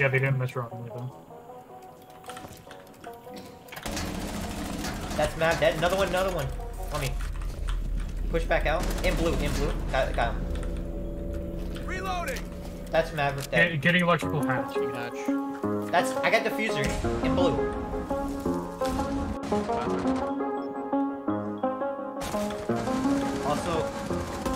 Yeah, they didn't miss wrongly though. That's mad dead. Another one, another one. On me. Push back out. In blue, in blue. Got, got him. Reloading. That's Maverick dead. Get, getting electrical hatch. Hatch. That's I got defuser in blue. Also, that's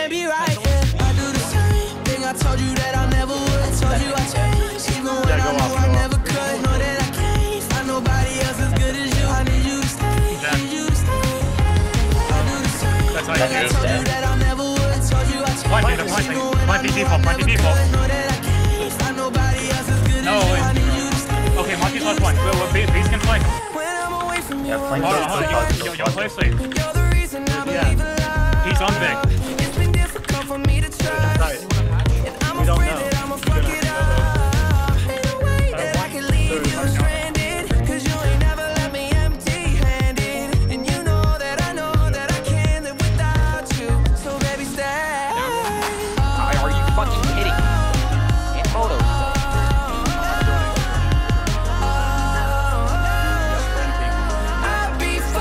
Can't be right. I do the same thing I told you that I never would. Told you I changed, even when I knew I never could. Know that I can't find nobody else as good as you. I need you to stay. Need you to stay. I do the same That's how thing you I do told it. you that I never would. Told you I changed, Might be the- might be- even when I knew default, I never default. could. Know that I can't find nobody else as good No, as you. wait. I need you to stay. Okay, Monkey's last one. Wait, wait, Beast can flank. When I'm away from you, Yeah, flank Hold him. on, hold on. You, you, you wanna play it safe? you're the reason I believe in love. He's on Vic.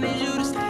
I need you to stay.